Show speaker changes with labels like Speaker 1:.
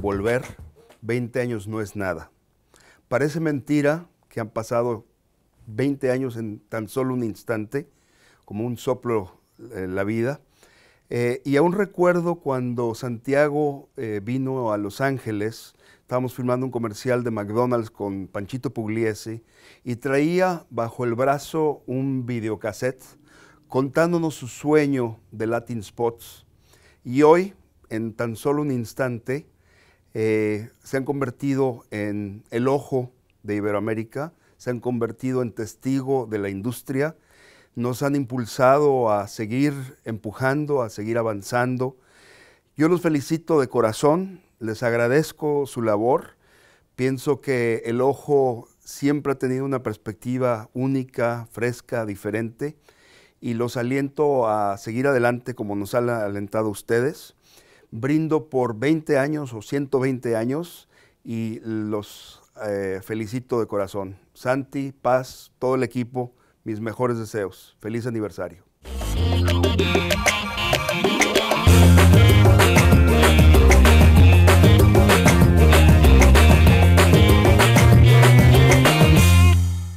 Speaker 1: volver, 20 años no es nada. Parece mentira que han pasado 20 años en tan solo un instante, como un soplo en la vida. Eh, y aún recuerdo cuando Santiago eh, vino a Los Ángeles, estábamos filmando un comercial de McDonald's con Panchito Pugliese y traía bajo el brazo un videocassette contándonos su sueño de Latin Spots. Y hoy, en tan solo un instante, eh, se han convertido en el ojo de Iberoamérica, se han convertido en testigo de la industria, nos han impulsado a seguir empujando, a seguir avanzando. Yo los felicito de corazón, les agradezco su labor. Pienso que el ojo siempre ha tenido una perspectiva única, fresca, diferente y los aliento a seguir adelante como nos han alentado ustedes. Brindo por 20 años o 120 años y los eh, felicito de corazón. Santi, Paz, todo el equipo, mis mejores deseos. Feliz aniversario.